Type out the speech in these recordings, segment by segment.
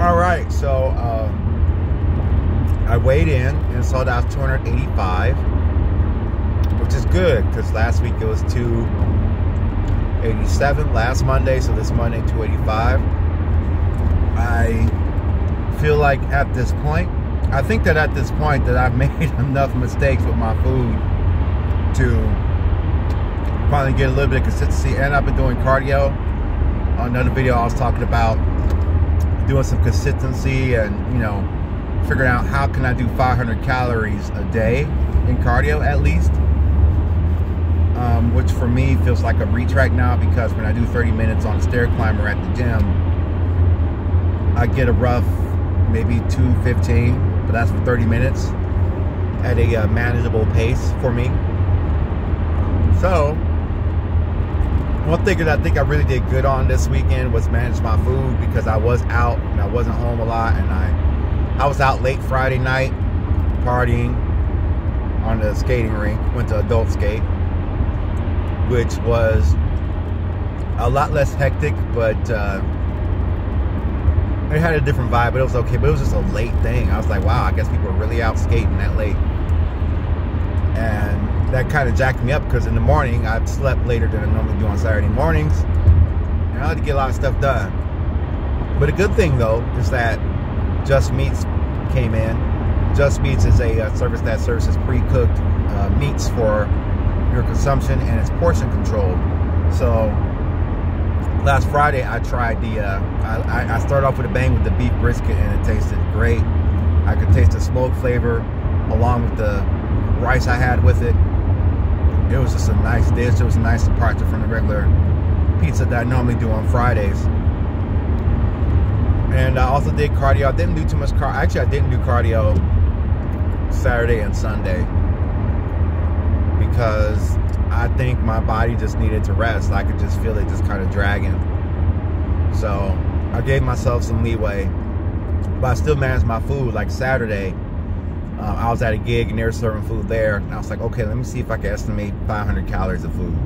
All right, so uh, I weighed in and saw that I was 285, which is good because last week it was 287 last Monday, so this Monday 285. I feel like at this point, I think that at this point that I've made enough mistakes with my food to finally get a little bit of consistency. And I've been doing cardio. On another video, I was talking about doing some consistency and you know figuring out how can I do 500 calories a day in cardio at least. Um, which for me feels like a reach right now because when I do 30 minutes on a stair climber at the gym, I get a rough maybe 215, but that's for 30 minutes at a uh, manageable pace for me. So, one thing that I think I really did good on this weekend was manage my food because I was out and I wasn't home a lot and I I was out late Friday night partying on the skating rink, went to adult skate, which was a lot less hectic, but uh, it had a different vibe, but it was okay. But it was just a late thing. I was like, wow, I guess people are really out skating that late. And that kind of jacked me up because in the morning I slept later than I normally do on Saturday mornings. And I had to get a lot of stuff done. But a good thing though is that Just Meats came in. Just Meats is a uh, service that services pre-cooked uh, meats for your consumption and it's portion controlled. So last Friday I tried the, uh, I, I started off with a bang with the beef brisket and it tasted great. I could taste the smoke flavor along with the rice I had with it. It was just a nice dish. It was a nice departure from the regular pizza that I normally do on Fridays. And I also did cardio. I didn't do too much cardio. Actually, I didn't do cardio Saturday and Sunday because I think my body just needed to rest. I could just feel it just kind of dragging. So I gave myself some leeway, but I still managed my food. Like Saturday, uh, I was at a gig and they were serving food there, and I was like, okay, let me see if I can estimate 500 calories of food.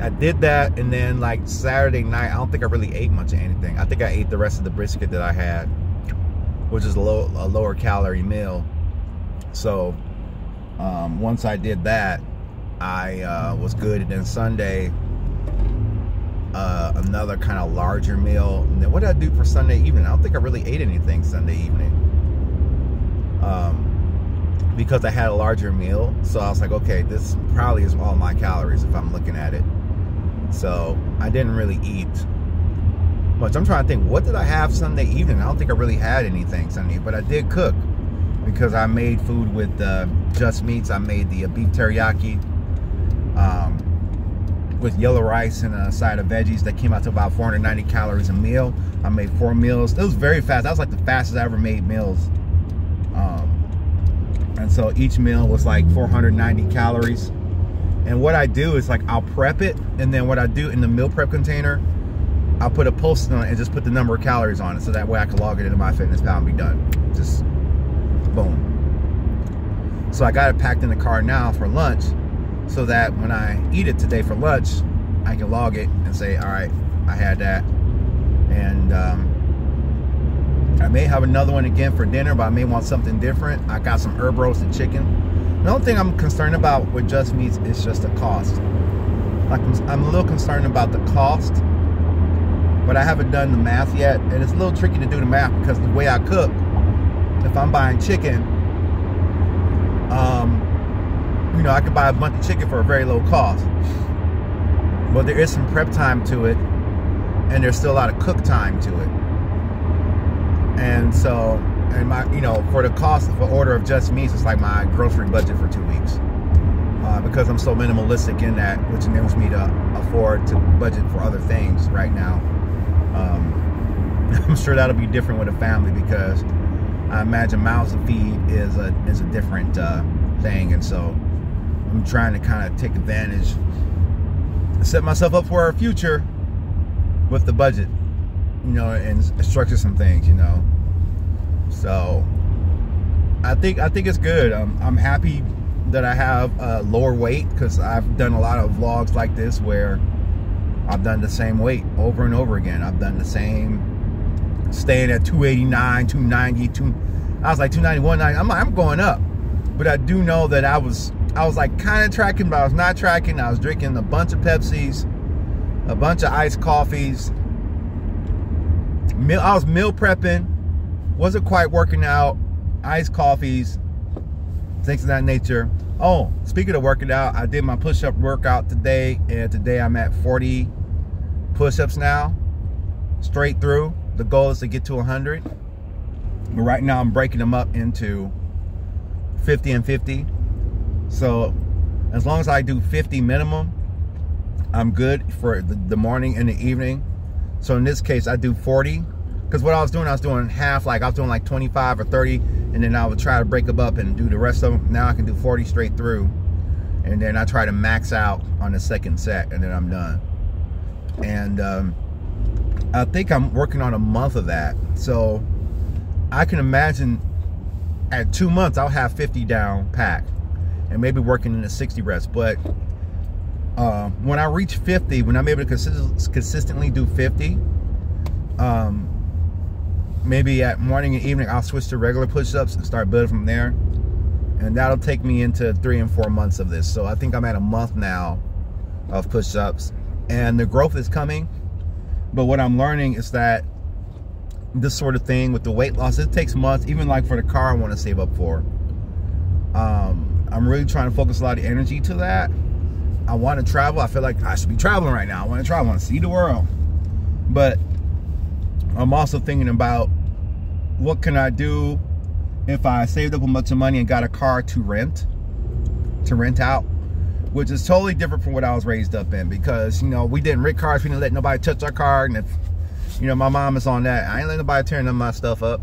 I did that, and then like Saturday night, I don't think I really ate much of anything. I think I ate the rest of the brisket that I had, which is a, low, a lower calorie meal. So um, once I did that, I uh, was good. And then Sunday, uh, another kind of larger meal. And then what did I do for Sunday evening? I don't think I really ate anything Sunday evening. Um, because I had a larger meal. So I was like, okay, this probably is all my calories if I'm looking at it. So I didn't really eat much. I'm trying to think, what did I have Sunday evening? I don't think I really had anything Sunday, but I did cook because I made food with uh, Just Meats. I made the uh, beef teriyaki um, with yellow rice and a side of veggies that came out to about 490 calories a meal. I made four meals. It was very fast. That was like the fastest I ever made meals. And so each meal was like 490 calories. And what I do is like I'll prep it, and then what I do in the meal prep container, I'll put a post on it and just put the number of calories on it, so that way I can log it into my Fitness Pal and be done. Just boom. So I got it packed in the car now for lunch, so that when I eat it today for lunch, I can log it and say, all right, I had that, and um, I may have another one again for dinner, but I may want something different. I got some herb roasted chicken. The only thing I'm concerned about with Just Meats is just the cost. Like I'm a little concerned about the cost, but I haven't done the math yet, and it's a little tricky to do the math because the way I cook, if I'm buying chicken, um, you know, I could buy a bunch of chicken for a very low cost. But there is some prep time to it, and there's still a lot of cook time to it. And so, and my, you know, for the cost of an order of just meats, it's like my grocery budget for two weeks. Uh, because I'm so minimalistic in that, which enables me to afford to budget for other things right now. Um, I'm sure that'll be different with a family because I imagine mouths to feed is a is a different uh, thing, and so I'm trying to kind of take advantage, set myself up for our future with the budget, you know, and structure some things, you know. So I think I think it's good. Um, I'm happy that I have a lower weight because I've done a lot of vlogs like this where I've done the same weight over and over again. I've done the same staying at 289, 290, two, I was like 291. I'm I'm going up, but I do know that I was I was like kind of tracking, but I was not tracking. I was drinking a bunch of Pepsis, a bunch of iced coffees. I was meal prepping, wasn't quite working out. Iced coffees, things of that nature. Oh, speaking of working out, I did my push-up workout today, and today I'm at 40 push-ups now, straight through. The goal is to get to 100. But right now I'm breaking them up into 50 and 50. So as long as I do 50 minimum, I'm good for the morning and the evening. So in this case, I do 40. Because what I was doing, I was doing half, like I was doing like 25 or 30, and then I would try to break them up and do the rest of them. Now I can do 40 straight through. And then I try to max out on the second set, and then I'm done. And um, I think I'm working on a month of that. So I can imagine at two months, I'll have 50 down packed and maybe working in the 60 reps. But uh, when I reach 50, when I'm able to consist consistently do 50, um, maybe at morning and evening, I'll switch to regular push-ups and start building from there. And that'll take me into three and four months of this. So I think I'm at a month now of push-ups. And the growth is coming. But what I'm learning is that this sort of thing with the weight loss, it takes months, even like for the car I want to save up for. Um, I'm really trying to focus a lot of energy to that. I want to travel. I feel like I should be traveling right now. I want to travel. I want to see the world. But I'm also thinking about what can I do if I saved up a bunch of money and got a car to rent, to rent out, which is totally different from what I was raised up in because, you know, we didn't rent cars. We didn't let nobody touch our car. And if you know, my mom is on that. I ain't let nobody tear none of my stuff up.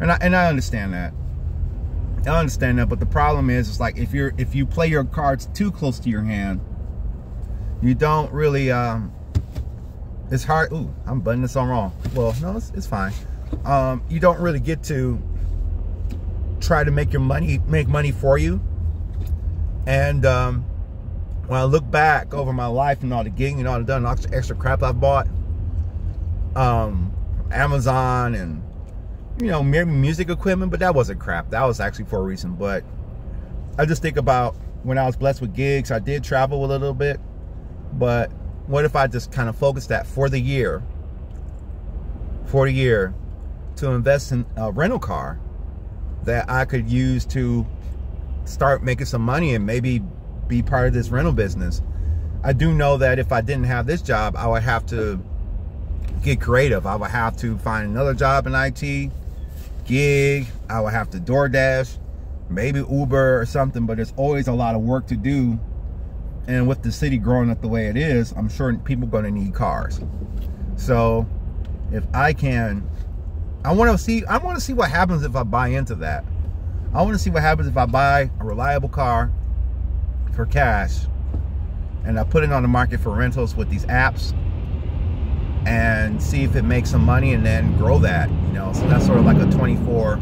And I and I understand that. I understand that, but the problem is it's like if you're if you play your cards too close to your hand, you don't really um it's hard ooh, I'm butting this on wrong. Well, no, it's, it's fine. Um, you don't really get to try to make your money make money for you. And um when I look back over my life and all the gigging and all the done extra, crap I've bought, um, Amazon and you know maybe music equipment, but that wasn't crap. That was actually for a reason. But I just think about when I was blessed with gigs. I did travel a little bit, but what if I just kind of focused that for the year, for the year, to invest in a rental car that I could use to start making some money and maybe be part of this rental business. I do know that if I didn't have this job, I would have to get creative. I would have to find another job in IT, gig. I would have to DoorDash, maybe Uber or something, but there's always a lot of work to do. And with the city growing up the way it is, I'm sure people are going to need cars. So if I can, I want to see, I want to see what happens if I buy into that. I want to see what happens if I buy a reliable car for cash and I put it on the market for rentals with these apps and see if it makes some money and then grow that, you know. So that's sort of like a 24.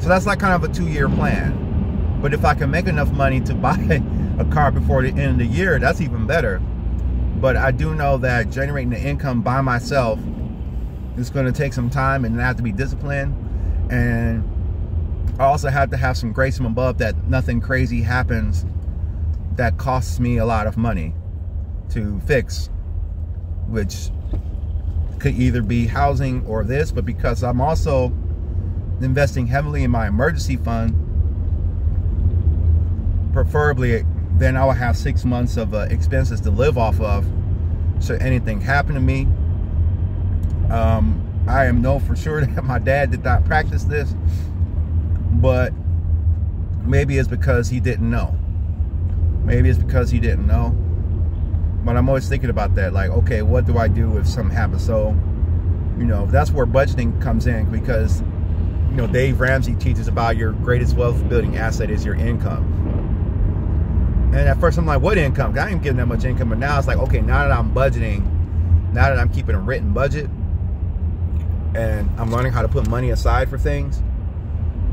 So that's like kind of a two-year plan. But if I can make enough money to buy a car before the end of the year, that's even better. But I do know that generating the income by myself is going to take some time and I have to be disciplined. And I also have to have some grace from above that nothing crazy happens that costs me a lot of money to fix, which could either be housing or this, but because I'm also investing heavily in my emergency fund, preferably then I will have six months of uh, expenses to live off of. So anything happen to me, um, I am know for sure that my dad did not practice this, but maybe it's because he didn't know. Maybe it's because he didn't know. But I'm always thinking about that. Like, okay, what do I do if something happens? So, you know, that's where budgeting comes in because, you know, Dave Ramsey teaches about your greatest wealth building asset is your income. And at first I'm like, what income? I ain't getting that much income. But now it's like, okay, now that I'm budgeting, now that I'm keeping a written budget, and I'm learning how to put money aside for things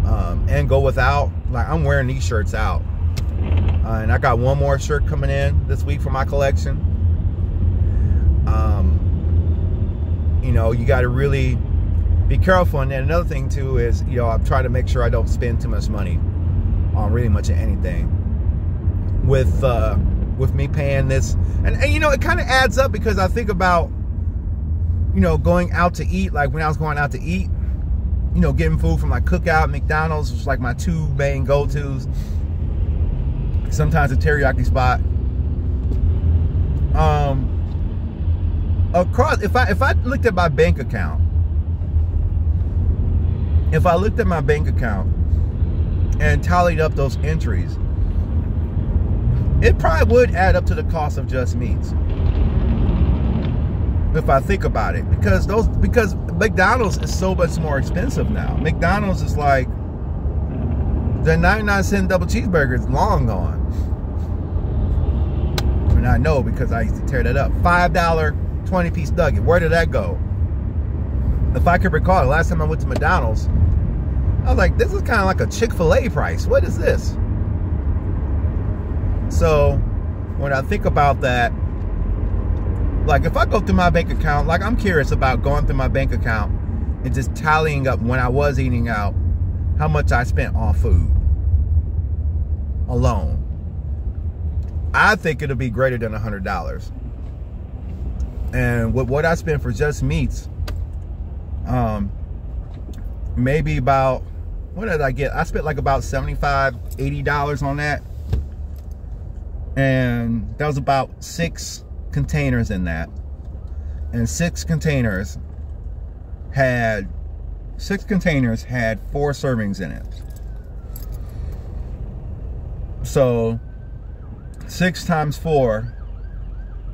um, and go without, like I'm wearing these shirts out uh, and I got one more shirt coming in this week for my collection. Um, you know, you got to really be careful. And then another thing too is, you know, I'm trying to make sure I don't spend too much money on really much of anything. With uh, with me paying this, and, and you know, it kind of adds up because I think about, you know, going out to eat. Like when I was going out to eat, you know, getting food from like Cookout, McDonald's was like my two main go-tos. Sometimes a teriyaki spot. Um, across if I if I looked at my bank account, if I looked at my bank account and tallied up those entries, it probably would add up to the cost of just meats. If I think about it, because those because McDonald's is so much more expensive now. McDonald's is like the 99 cent double cheeseburger is long gone. And I know because I used to tear that up. $5 20 piece nugget. Where did that go? If I could recall, the last time I went to McDonald's, I was like, this is kind of like a Chick-fil-A price. What is this? So when I think about that, like if I go through my bank account, like I'm curious about going through my bank account and just tallying up when I was eating out, how much I spent on food I think it'll be greater than a hundred dollars. And with what I spent for just meats, um, maybe about what did I get? I spent like about $75, $80 on that. And that was about six containers in that. And six containers had six containers had four servings in it. So six times four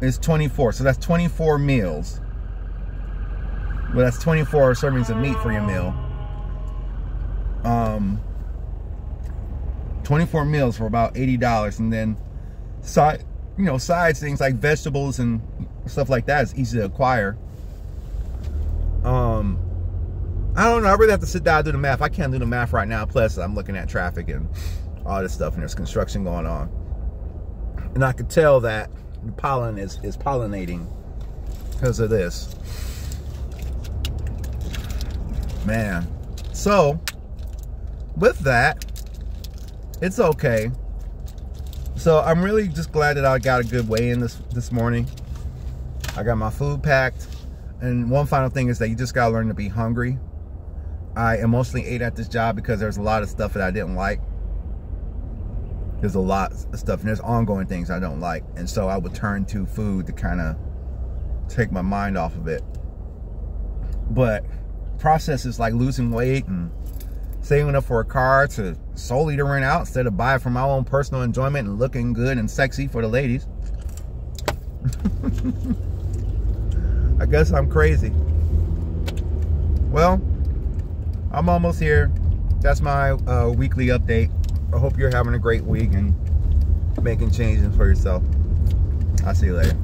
is 24. So that's 24 meals. Well, that's 24 servings of meat for your meal. Um, 24 meals for about $80. And then side, you know, sides, things like vegetables and stuff like that is easy to acquire. Um, I don't know. I really have to sit down and do the math. I can't do the math right now. Plus, I'm looking at traffic and all this stuff, and there's construction going on. And I could tell that the pollen is, is pollinating because of this. Man. So, with that, it's okay. So I'm really just glad that I got a good weigh in this this morning. I got my food packed. And one final thing is that you just gotta learn to be hungry. I emotionally ate at this job because there's a lot of stuff that I didn't like. There's a lot of stuff, and there's ongoing things I don't like. And so I would turn to food to kind of take my mind off of it. But processes like losing weight and saving up for a car to solely to rent out instead of buy it for my own personal enjoyment and looking good and sexy for the ladies. I guess I'm crazy. Well, I'm almost here. That's my uh, weekly update. I hope you're having a great week and making changes for yourself. I'll see you later.